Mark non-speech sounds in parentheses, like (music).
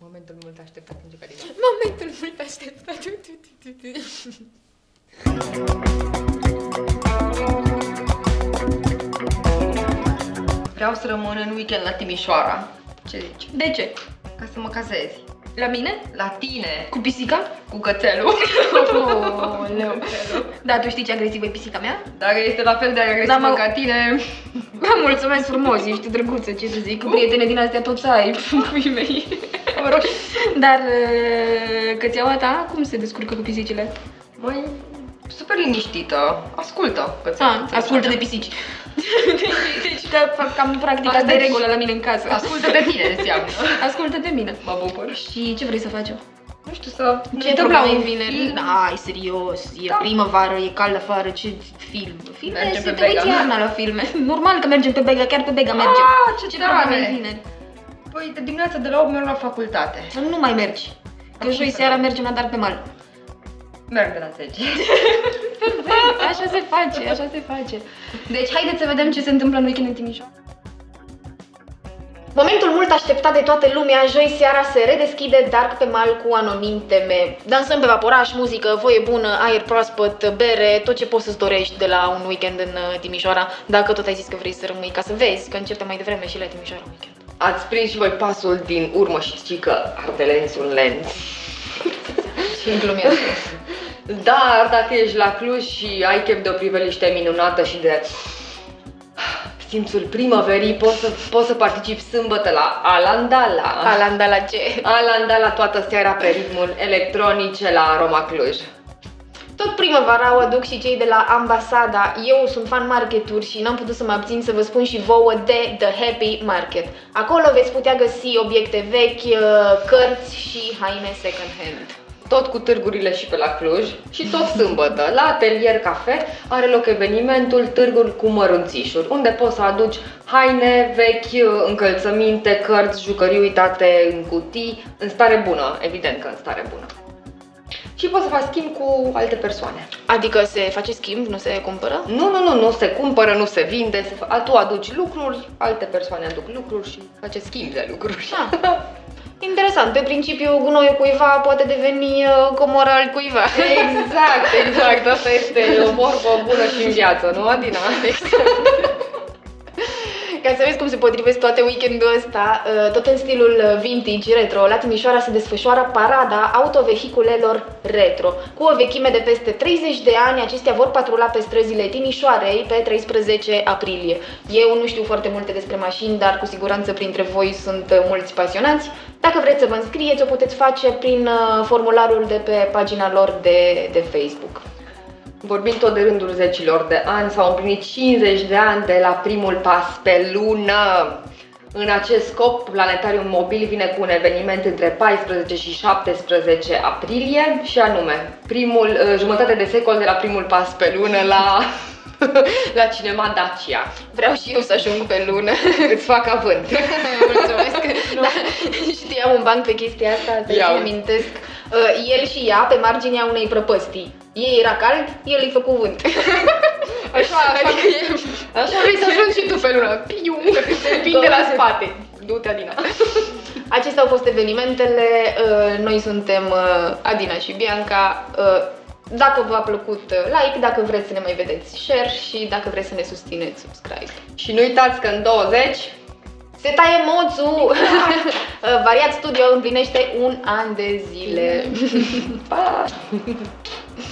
Momentul mult așteptat începe Carina. Momentul mult așteptat. Tu, tu, tu, tu, tu. Vreau să rămân în weekend la Timișoara. Ce zici? De ce? Ca să mă casezi. La mine? La tine. Cu pisica? Cu cățelul. Oleu. Da, tu știi ce agresivă e pisica mea? Dacă este la fel de agresivă Da, mă- ca tine, Vă mulțumesc frumos, ești drăguță, ce să zic, prietene din astea tot să ai, puii mei. Dar uh, cățeaua ta, cum se descurcă cu pisicile? măi, super liniștită. Ascultă cățelul. Ah, ascultă de pisici. Deci, da, fac cam practic asta e Deci- regulă la mine în casă. Ascultă de tine înseamnă. Ascultă de mine. Mă bucur. Și ce vrei să facem? Nu știu să Ce ne întâmplă probleme un vineri? film. Ai, serios, e Da. primăvară, e cald afară, ce film? Filme, Mergem se pe te uiți Bega. iarna la filme. Normal că mergem pe Bega, chiar pe Bega mergem. Ah, ce ce tare! probleme vineri? Păi de dimineața de la 8 merg la facultate. Să nu mai mergi. Că Așa joi să seara fac. mergem la dar pe mal. Merg de la 10. (laughs) Așa se face, așa se face. Deci haideți să vedem ce se întâmplă în weekend în Timișoara. Momentul mult așteptat de toată lumea, joi seara se redeschide Dark pe mal cu Anonim TV. Dansăm pe vaporaș, muzică, voie bună, aer proaspăt, bere, tot ce poți să-ți dorești de la un weekend în uh, Timișoara, dacă tot ai zis că vrei să rămâi ca să vezi, că începe mai devreme și la Timișoara weekend. Ați prins și voi pasul din urmă și știi că arde lensul lent. Și glumesc. Dar dacă ești la Cluj și ai chef de o priveliște minunată și de simțul primăverii, poți să, poți să participi sâmbătă la Alandala. Alanda la ce? Alandala toată seara pe ritmul electronice la Roma Cluj. Tot primăvara o aduc și cei de la Ambasada. Eu sunt fan marketuri și n-am putut să mă abțin să vă spun și vouă de The Happy Market. Acolo veți putea găsi obiecte vechi, uh, cărți și haine second hand. Tot cu târgurile și pe la Cluj și tot sâmbătă, la Atelier Cafe, are loc evenimentul Târguri cu mărunțișuri, unde poți să aduci haine vechi, încălțăminte, cărți, jucării uitate în cutii, în stare bună, evident că în stare bună. Și poți să faci schimb cu alte persoane. Adică se face schimb, nu se cumpără? Nu, nu, nu, nu se cumpără, nu se vinde, se fa- tu aduci lucruri, alte persoane aduc lucruri și face schimb de lucruri. Ah. (laughs) Interesant, pe principiu gunoiul cuiva poate deveni uh, comora al cuiva. Exact, exact, asta este o vorbă bună și în viață, nu, Adina? Ca să vezi cum se potrivesc toate weekendul ăsta, uh, tot în stilul uh, vintage retro, la Timișoara se desfășoară parada autovehiculelor retro. Cu o vechime de peste 30 de ani, acestea vor patrula pe străzile Timișoarei pe 13 aprilie. Eu nu știu foarte multe despre mașini, dar cu siguranță printre voi sunt uh, mulți pasionați. Dacă vreți să vă înscrieți, o puteți face prin uh, formularul de pe pagina lor de, de Facebook. Vorbind tot de rândul zecilor de ani, s-au împlinit 50 de ani de la primul pas pe lună. În acest scop, Planetarium Mobil vine cu un eveniment între 14 și 17 aprilie și anume, primul, uh, jumătate de secol de la primul pas pe lună la, (laughs) la Cinema Dacia. Vreau și eu să ajung pe lună. (laughs) Îți fac avânt. (laughs) Mulțumesc. Da, știam un banc pe chestia asta, să Ia mi uite. amintesc. Uh, El și ea pe marginea unei prăpăstii. Ei era cald, el îi făcu vânt. (laughs) Așa, așa, Adică e- așa vrei să ajungi și tu pe lună. Piu, te împing de la spate. Du-te, Adina. Acestea au fost evenimentele, uh, noi suntem uh, Adina și Bianca. Uh, Dacă v-a plăcut, uh, like, dacă vreți să ne mai vedeți, share și dacă vreți să ne susțineți, subscribe. Și nu uitați că în 20 Se taie moțul! (laughs) Uh, Variat Studio împlinește un an de zile. Pa! (laughs)